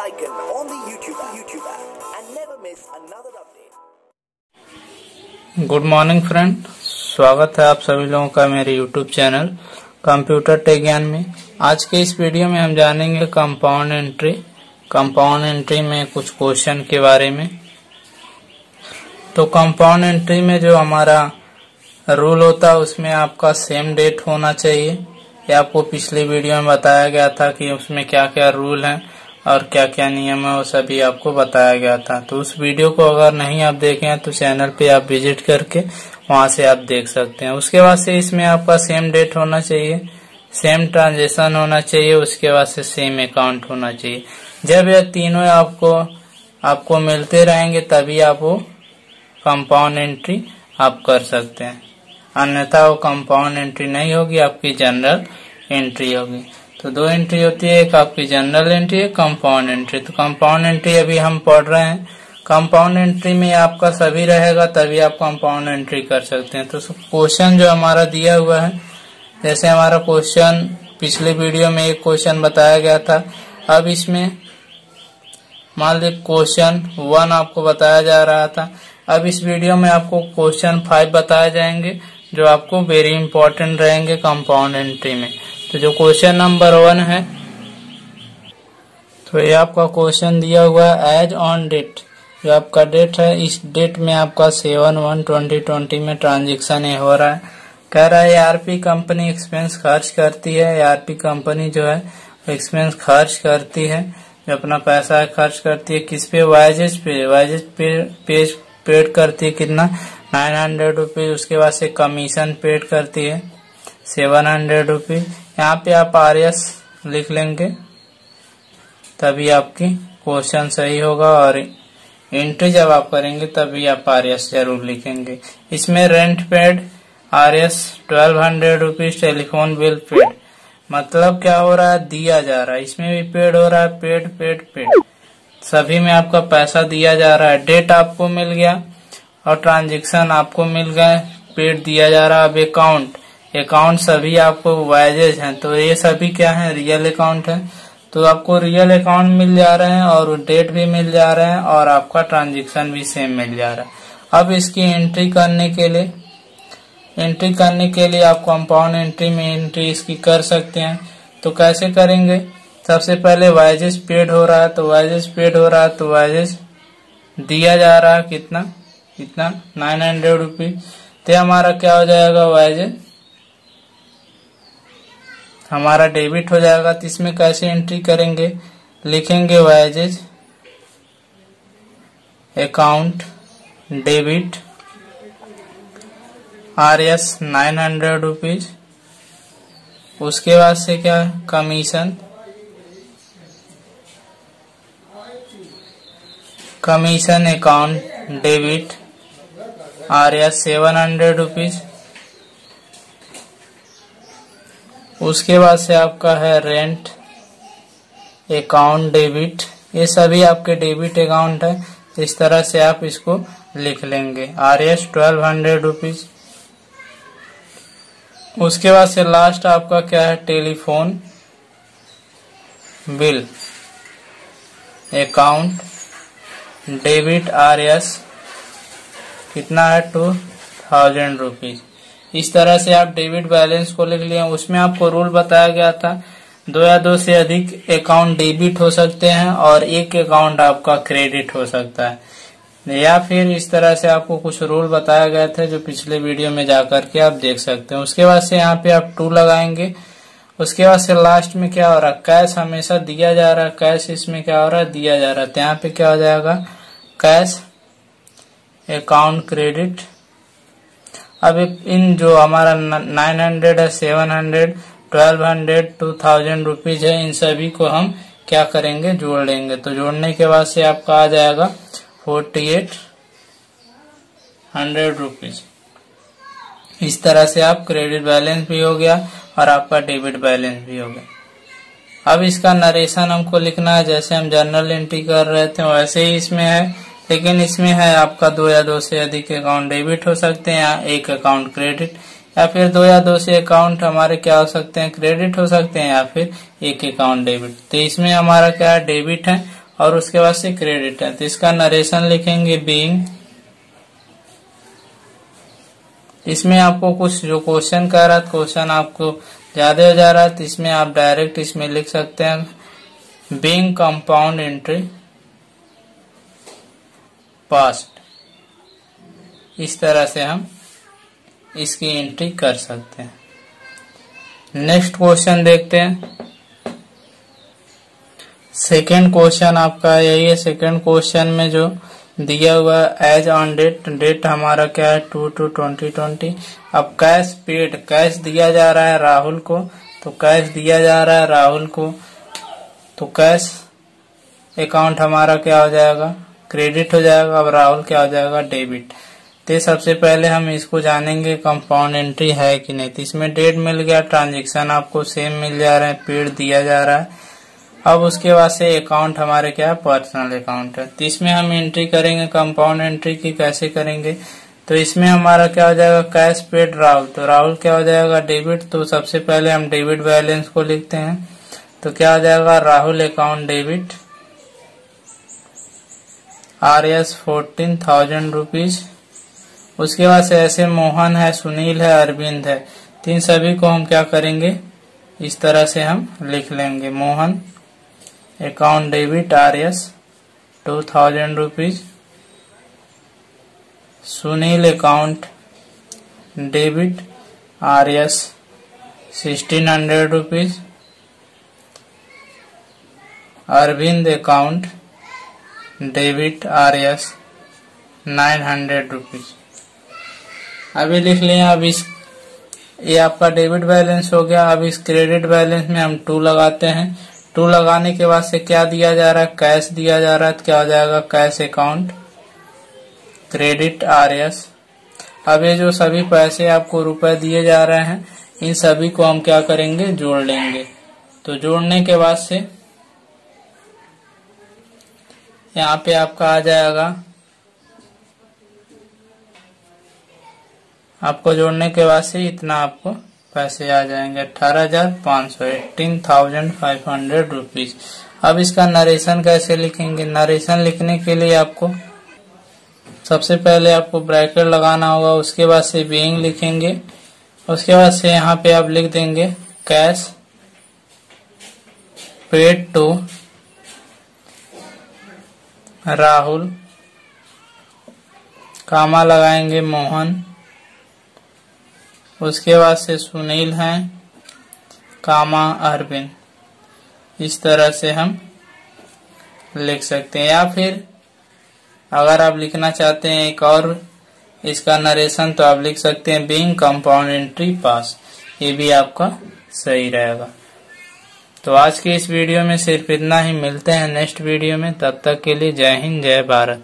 icon on the YouTube app, YouTube app. And never miss another update. Good morning friend स्वागत है आप सभी लोगों का मेरे यूट्यूब चैनल कंप्यूटर टेक ज्ञान में। आज के इस वीडियो में हम जानेंगे कंपाउंड एंट्री कंपाउंड एंट्री में कुछ क्वेश्चन के बारे में। तो कंपाउंड एंट्री में जो हमारा रूल होता है उसमें आपका सेम डेट होना चाहिए। ये आपको पिछली वीडियो में बताया गया था कि उसमें क्या क्या रूल हैं। और क्या क्या नियम है, वो सभी आपको बताया गया था। तो उस वीडियो को अगर नहीं आप देखे हैं तो चैनल पे आप विज़िट करके वहाँ से आप देख सकते हैं। उसके बाद से इसमें आपका सेम डेट होना चाहिए सेम ट्रांजेक्शन होना चाहिए, उसके बाद से सेम अकाउंट होना चाहिए। जब ये तीनों आपको आपको मिलते रहेंगे, तभी आप वो कंपाउंड एंट्री आप कर सकते हैं। अन्यथा वो कंपाउंड एंट्री नहीं होगी, आपकी जनरल एंट्री होगी। तो दो एंट्री होती है, एक आपकी जनरल एंट्री है कंपाउंड एंट्री तो कंपाउंड एंट्री अभी हम पढ़ रहे हैं। कंपाउंड एंट्री में आपका सभी रहेगा, तभी आप कंपाउंड एंट्री कर सकते हैं। तो क्वेश्चन जो हमारा दिया हुआ है, जैसे हमारा क्वेश्चन पिछले वीडियो में एक क्वेश्चन बताया गया था। अब इसमें, मान लीजिए क्वेश्चन वन आपको बताया जा रहा था। अब इस वीडियो में आपको क्वेश्चन फाइव बताए जाएँगे, जो आपको वेरी इंपॉर्टेंट रहेंगे कंपाउंड एंट्री में। तो जो क्वेश्चन नंबर वन है तो ये आपका क्वेश्चन दिया हुआ है एज ऑन डेट जो आपका डेट है, इस डेट में आपका सेवन वन ट्वेंटी ट्वेंटी में ट्रांजेक्शन हो रहा है। कह रहा है आरपी कंपनी एक्सपेंस खर्च करती है। आरपी कंपनी जो है एक्सपेंस खर्च करती है। जो अपना पैसा खर्च करती है, किस पे? वाइजेज पे। वाइजेज पे पेज पेड करती है कितना? नाइन हंड्रेड रुपीज़ उसके बाद से कमीशन पेड करती है। सेवन हंड्रेड रुपीज़ यहाँ पे आप आर एस लिख लेंगे। तभी आपकी क्वेश्चन सही होगा और एंट्री जब आप करेंगे, तभी आप आर एस ज़रूर लिखेंगे। इसमें rent paid R S twelve hundred rupees telephone bill paid मतलब क्या हो रहा है? दिया जा रहा है। इसमें भी पेड हो रहा है। पेड पेड पेड सभी में आपका पैसा दिया जा रहा है। डेट आपको मिल गया और ट्रांजेक्शन आपको मिल गए पेड दिया जा रहा है अब अकाउंट अकाउंट सभी आपको वाइजेज हैं। तो ये सभी क्या है? रियल अकाउंट है। तो आपको रियल अकाउंट मिल जा रहे हैं और डेट भी मिल जा रहे हैं और आपका ट्रांजेक्शन भी सेम मिल जा रहा है। अब इसकी एंट्री करने के लिए एंट्री करने के लिए आप कंपाउंड एंट्री में एंट्री इसकी कर सकते हैं। तो कैसे करेंगे? सबसे पहले वाइजेस पेड हो रहा है। तो वाइजेस पेड हो रहा है। तो वाइजेस दिया जा रहा है कितना? कितना? नाइन हंड्रेड रुपीज़ तो हमारा क्या हो जाएगा? वाइजेस हमारा डेबिट हो जाएगा तो इसमें कैसे एंट्री करेंगे? लिखेंगे wages account debit R S nine hundred rupees उसके बाद से क्या? Commission commission account debit R S seven hundred rupees उसके बाद से आपका है रेंट अकाउंट डेबिट ये सभी आपके डेबिट अकाउंट है। इस तरह से आप इसको लिख लेंगे। R S twelve hundred rupees उसके बाद से लास्ट आपका क्या है? Telephone bill account debit R S कितना है? टू थाउज़ेंड रुपीज़ इस तरह से आप डेबिट बैलेंस को लिख लिया उसमें आपको रूल बताया गया था, दो या दो से अधिक अकाउंट डेबिट हो सकते हैं और एक अकाउंट आपका क्रेडिट हो सकता है। या फिर इस तरह से आपको कुछ रूल बताया गया था जो पिछले वीडियो में जाकर के आप देख सकते हैं। उसके बाद से यहाँ पे आप टू लगाएँगे। उसके बाद से लास्ट में क्या हो रहा है? कैश हमेशा दिया जा रहा है। कैश इसमें क्या हो रहा है? दिया जा रहा है। तो यहाँ पे क्या हो जाएगा? कैश अकाउंट क्रेडिट अब इन जो हमारा नाइन हंड्रेड है seven hundred twelve hundred two thousand rupees है, इन सभी को हम क्या करेंगे? जोड़ लेंगे तो जोड़ने के बाद से आपका आ जाएगा फोर्टी एट हंड्रेड रुपीज़ इस तरह से आप क्रेडिट बैलेंस भी हो गया और आपका डेबिट बैलेंस भी हो गया। अब इसका नरेशन हमको लिखना है, जैसे हम जर्नल एंट्री कर रहे थे, वैसे ही इसमें है। लेकिन इसमें है आपका दो या दो से अधिक अकाउंट डेबिट हो सकते हैं या एक अकाउंट क्रेडिट या फिर दो या दो से अकाउंट हमारे क्या हो सकते हैं क्रेडिट हो सकते हैं या फिर एक अकाउंट डेबिट तो इसमें हमारा क्या है डेबिट है और उसके बाद से क्रेडिट है। तो इसका नरेशन लिखेंगे बीइंग इसमें आपको कुछ जो क्वेश्चन कर रहा था क्वेश्चन आपको ज़्यादा हो जा रहा है तो इसमें आप डायरेक्ट इसमें लिख सकते हैं। बीइंग कंपाउंड एंट्री पास्ट इस तरह से हम इसकी एंट्री कर सकते हैं। नेक्स्ट क्वेश्चन देखते हैं। सेकेंड क्वेश्चन आपका यही है। सेकेंड क्वेश्चन में जो दिया हुआ एज ऑन डेट डेट हमारा क्या है? टू टू ट्वेंटी ट्वेंटी अब कैश पेड कैश दिया जा रहा है राहुल को तो कैश दिया जा रहा है राहुल को तो कैश अकाउंट हमारा क्या हो जाएगा? क्रेडिट हो जाएगा, अब राहुल क्या हो जाएगा? डेबिट। तो सबसे पहले हम इसको जानेंगे कंपाउंड एंट्री है कि नहीं। तो इसमें डेट मिल गया, ट्रांजेक्शन आपको सेम मिल जा रहा है, पेड दिया जा रहा है। अब उसके बाद से अकाउंट हमारे क्या पर्सनल अकाउंट है। तो इसमें हम एंट्री करेंगे, कंपाउंड एंट्री की कैसे करेंगे? तो इसमें हमारा क्या हो जाएगा? Cash paid Rahul. तो राहुल क्या हो जाएगा? डेबिट। तो सबसे पहले हम डेबिट बैलेंस को लिखते हैं। तो क्या हो जाएगा? Rahul account debit. R S fourteen thousand rupees उसके बाद से ऐसे मोहन है, सुनील है, अरविंद है। तीन सभी को हम क्या करेंगे? इस तरह से हम लिख लेंगे। Mohan account debit R S two thousand rupees Sunil account debit R S sixteen hundred rupees Arvind account debit R S nine hundred rupees अभी लिख लिया अब इस, ये आपका डेबिट बैलेंस हो गया। अब इस क्रेडिट बैलेंस में हम टू लगाते हैं। टू लगाने के बाद से क्या दिया जा रहा है? कैश दिया जा रहा है। तो क्या हो जाएगा? Cash account, credit R S अब ये जो सभी पैसे आपको रुपए दिए जा रहे हैं, इन सभी को हम क्या करेंगे? जोड़ लेंगे। तो जोड़ने के बाद से यहाँ पे आपका आ जाएगा। आपको जोड़ने के बाद से इतना आपको पैसे आ जाएँगे। अठारह हज़ार पाँच सौ eighteen thousand five hundred rupees अब इसका नरेशन कैसे लिखेंगे? नरेशन लिखने के लिए आपको सबसे पहले आपको ब्रैकेट लगाना होगा, उसके बाद से बीइंग लिखेंगे। उसके बाद से यहाँ पे आप लिख देंगे cash paid to Rahul, comma लगाएँगे मोहन, उसके बाद से सुनील हैं, कामा, अरविंद। इस तरह से हम लिख सकते हैं। या फिर अगर आप लिखना चाहते हैं एक और, इसका नरेशन तो आप लिख सकते हैं बीइंग कंपाउंड एंट्री पास ये भी आपका सही रहेगा। तो आज के इस वीडियो में सिर्फ़ इतना ही। मिलते हैं नेक्स्ट वीडियो में। तब तक के लिए जय हिंद, जय भारत।